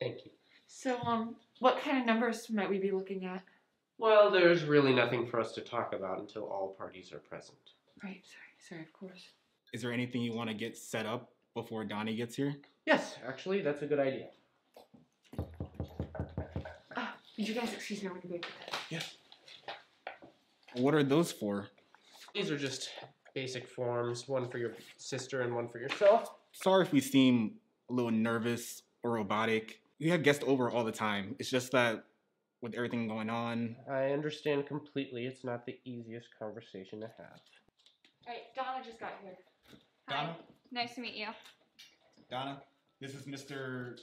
Thank you. So, um, what kind of numbers might we be looking at? Well, there's really nothing for us to talk about until all parties are present. Right, sorry, sorry, of course. Is there anything you want to get set up before Donnie gets here? Yes, actually, that's a good idea. Ah, would you guys excuse me? I'm gonna go get that. What are those for? These are just basic forms, one for your sister and one for yourself. Sorry if we seem a little nervous or robotic. We have guests over all the time. It's just that with everything going on, I understand completely. It's not the easiest conversation to have. Alright, Donna just got here. Donna, Nice to meet you. Donna, this is Mr.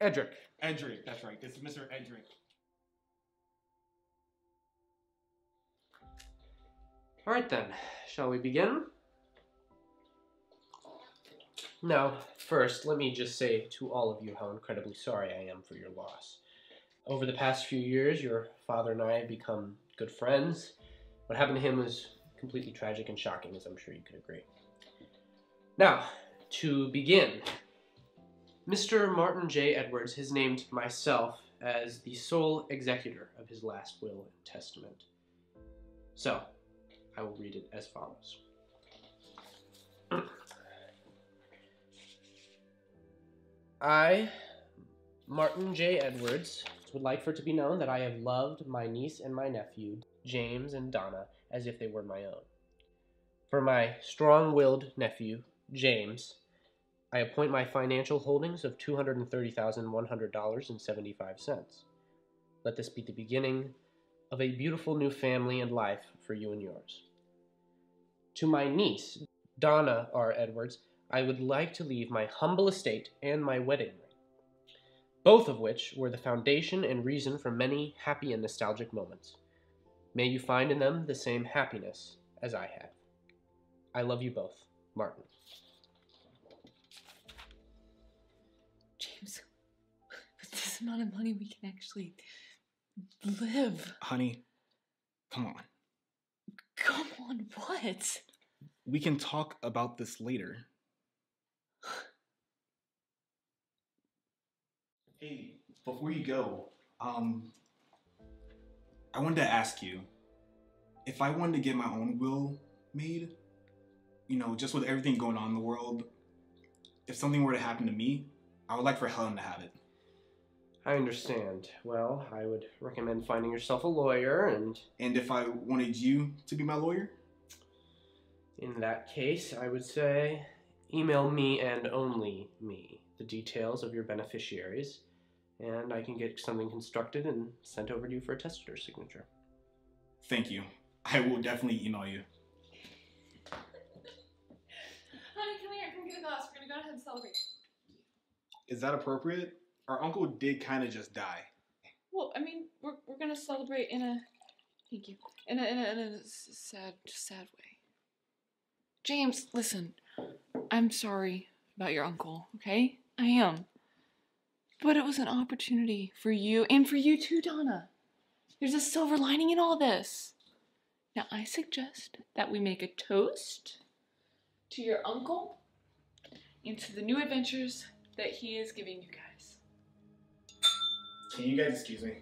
Edric, Edric. That's right. This is Mr. Edric. All right then, shall we begin? Now, first, let me just say to all of you how incredibly sorry I am for your loss. Over the past few years, your father and I have become good friends. What happened to him was completely tragic and shocking, as I'm sure you could agree. Now, to begin, Mr. Martin J. Edwards has named myself as the sole executor of his last will and testament. So, I will read it as follows. I, Martin J. Edwards, would like for it to be known that I have loved my niece and my nephew, James and Donna, as if they were my own. For my strong willed nephew, James, I appoint my financial holdings of $230,100.75. Let this be the beginning of a beautiful new family and life for you and yours. To my niece, Donna R. Edwards, I would like to leave my humble estate and my wedding ring, both of which were the foundation and reason for many happy and nostalgic moments. May you find in them the same happiness as I have. I love you both, Martin. James, with this amount of money, we can actually live. Honey, come on. Come on, what? We can talk about this later. Hey, before you go, um, I wanted to ask you if I wanted to get my own will made, you know, just with everything going on in the world, if something were to happen to me, I would like for Helen to have it. I understand. Well, I would recommend finding yourself a lawyer, and And if I wanted you to be my lawyer, in that case, I would say email me and only me the details of your beneficiaries, and I can get something constructed and sent over to you for a testator signature. thank you. I will definitely email you. Honey, come here. Come get a glass. We're gonna go ahead and celebrate. Is that appropriate? Our uncle did kind of just die. Well, I mean, we're, we're gonna celebrate in a. Thank you. In a, in a, in a s- sad, sad way. James, listen. I'm sorry about your uncle, okay? I am. But it was an opportunity for you and for you too, Donna. There's a silver lining in all this. Now, I suggest that we make a toast to your uncle and to the new adventures that he is giving you guys. Can you guys excuse me?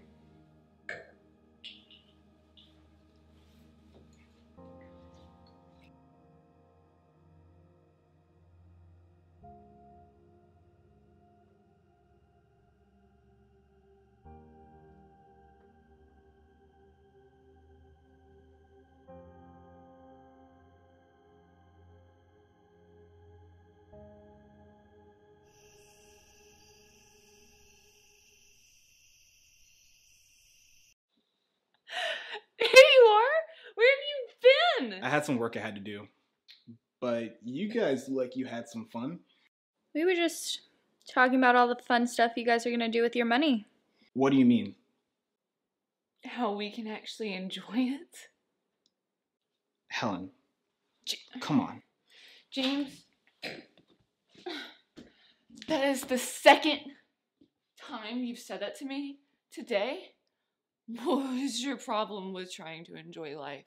I had some work I had to do. But you guys look like you had some fun. We were just talking about all the fun stuff you guys are gonna do with your money. What do you mean? How we can actually enjoy it. Helen, J- come on. James, that is the second time you've said that to me today. What is your problem with trying to enjoy life?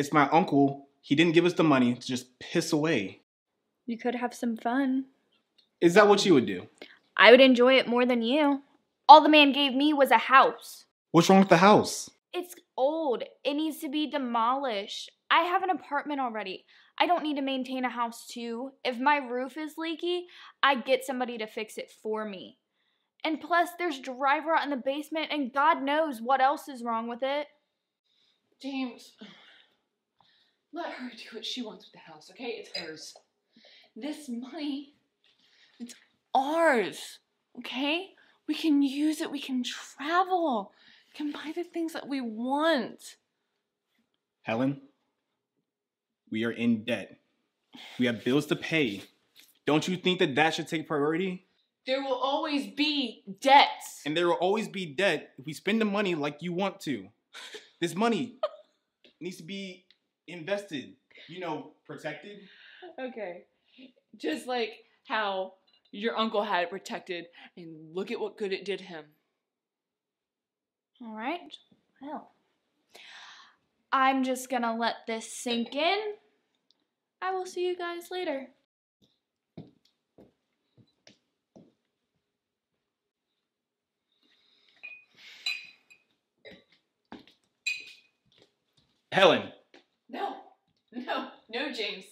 It's my uncle. He didn't give us the money to just piss away. You could have some fun. Is that what you would do? I would enjoy it more than you. All the man gave me was a house. What's wrong with the house? It's old. It needs to be demolished. I have an apartment already. I don't need to maintain a house too. If my roof is leaky, I get somebody to fix it for me. And plus, there's dry rot in the basement, and God knows what else is wrong with it. James, let her do what she wants with the house, okay? It's hers. This money, it's ours, okay? We can use it, we can travel, we can buy the things that we want. Helen, we are in debt. We have bills to pay. Don't you think that that should take priority? There will always be debts. And there will always be debt if we spend the money like you want to. This money needs to be invested, you know, protected. Okay. Just like how your uncle had it protected, and look at what good it did him. All right. Well, I'm just gonna let this sink in. I will see you guys later. Helen, No, no, no, James.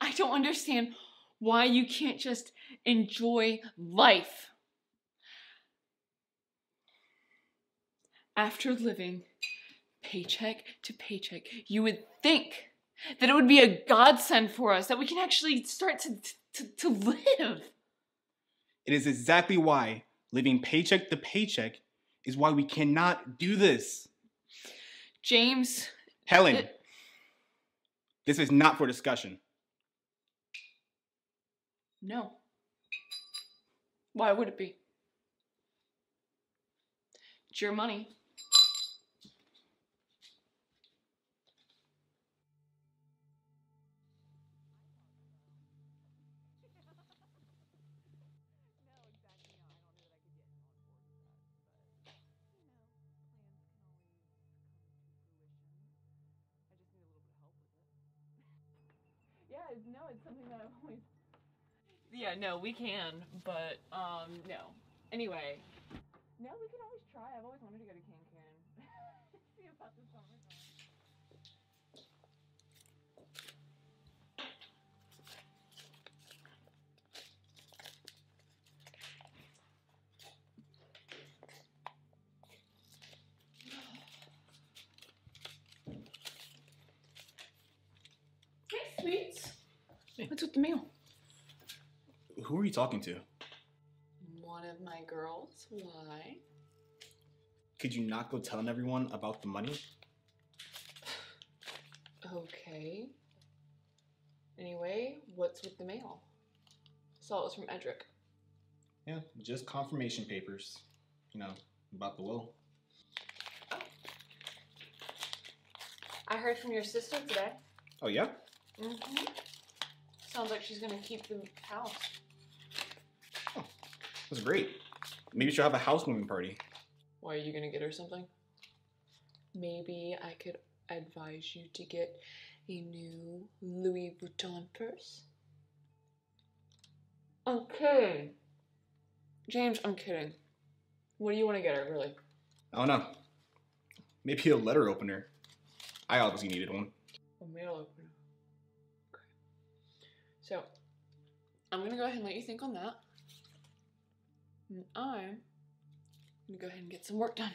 I don't understand why you can't just enjoy life. After living paycheck to paycheck, you would think that it would be a godsend for us, that we can actually start to, to, to live. it is exactly why living paycheck to paycheck is why we cannot do this. James, Helen, It- this is not for discussion. no. Why would it be? It's your money. No, it's something that I've always. Yeah, no, we can, but um, no. Anyway, no, we can always try. I've always wanted to go to Cancun. See about the summer. Hey, sweets. What's with the mail? Who are you talking to? One of my girls. Why? Could you not go telling everyone about the money? Okay. Anyway, what's with the mail? Saw it was from Edric. Yeah, just confirmation papers, you know, about the will. Oh. I heard from your sister today. Oh, yeah? Mm-hmm. Sounds like she's gonna keep the house. Oh, that's great. Maybe she'll have a housewarming party. Why are you gonna get her something? Maybe I could advise you to get a new Louis Vuitton purse. I'm. James, I'm kidding. What do you want to get her, really? I don't know. Maybe a letter opener. I obviously needed one. A mail opener. So, I'm gonna go ahead and let you think on that. And I'm gonna go ahead and get some work done.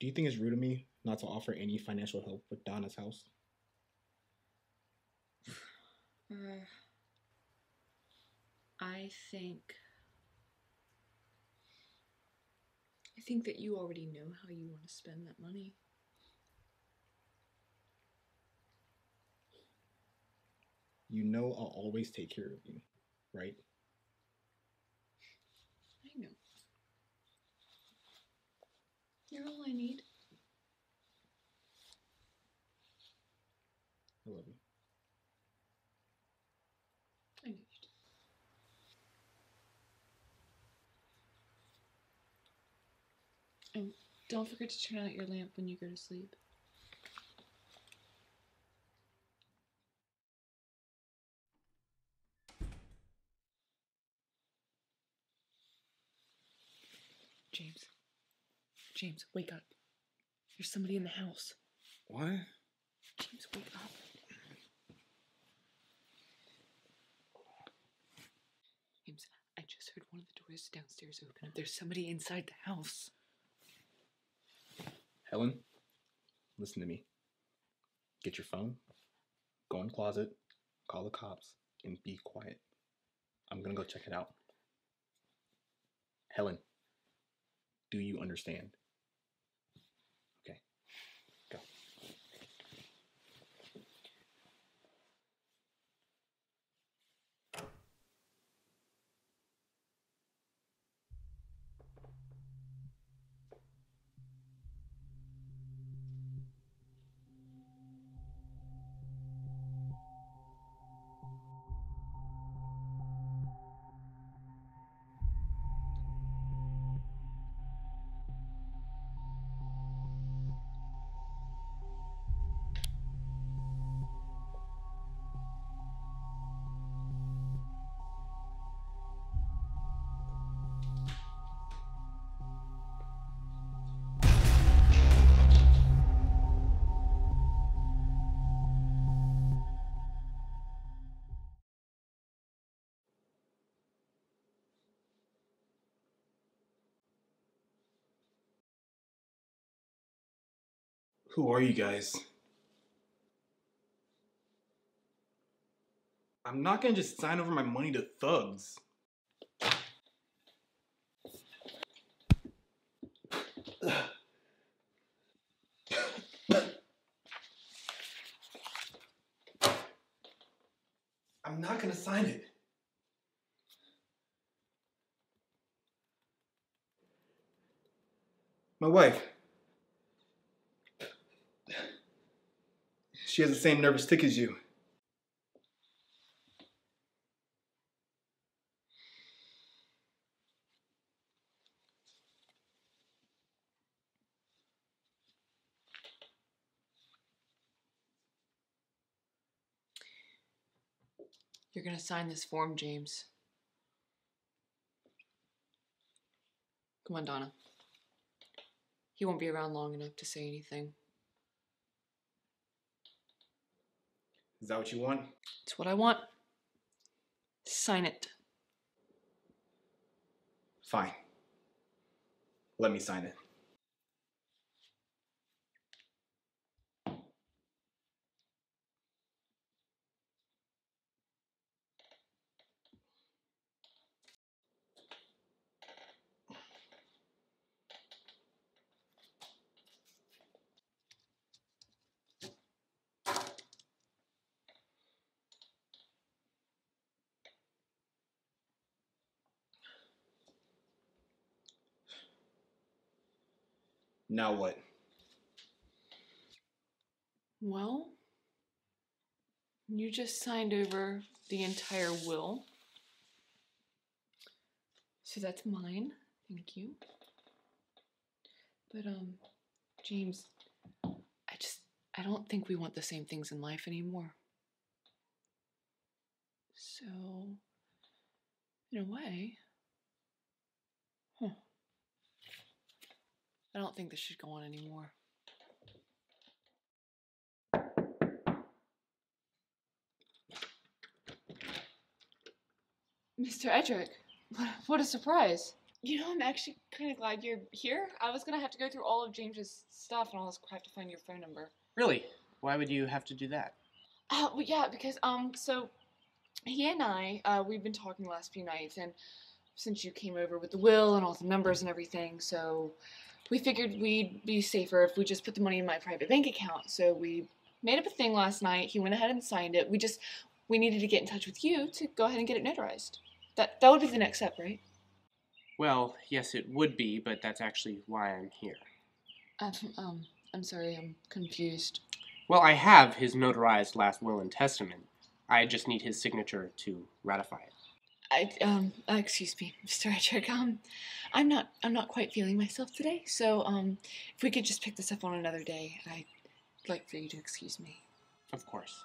Do you think it's rude of me not to offer any financial help with Donna's house? Uh, I think. I think that you already know how you want to spend that money. You know I'll always take care of you, right? You're all I need. I love you. I knew you did. And don't forget to turn out your lamp when you go to sleep. James. James, wake up. There's somebody in the house. What? James, wake up. James, I just heard one of the doors downstairs open up. There's somebody inside the house. Helen, listen to me. Get your phone, go in the closet, call the cops, and be quiet. I'm gonna go check it out. Helen, do you understand? Who are you guys? I'm not gonna just sign over my money to thugs. I'm not gonna sign it. My wife. She has the same nervous tick as you. You're gonna sign this form, James. Come on, Donna. He won't be around long enough to say anything. Is that what you want? It's what I want. Sign it. Fine. Let me sign it. Now what? Well, you just signed over the entire will. So that's mine. Thank you. But um James, I just I don't think we want the same things in life anymore. So in a way, huh. I don't think this should go on anymore. Mr. Edric, what, what a surprise. You know, I'm actually kind of glad you're here. I was gonna have to go through all of James's stuff and all this crap to find your phone number. Really? Why would you have to do that? Uh, well, yeah, because um, so he and I, uh, we've been talking the last few nights, and since you came over with the will and all the numbers and everything, so we figured we'd be safer if we just put the money in my private bank account. So we made up a thing last night. He went ahead and signed it. We just we needed to get in touch with you to go ahead and get it notarized. That that would be the next step, right? Well, yes, it would be, but that's actually why I'm here. Um, um I'm sorry, I'm confused. Well, I have his notarized last will and testament. I just need his signature to ratify it. I um uh, excuse me, Mr. Edric. Um, I'm not I'm not quite feeling myself today. So um, if we could just pick this up on another day, I'd like for you to excuse me. Of course.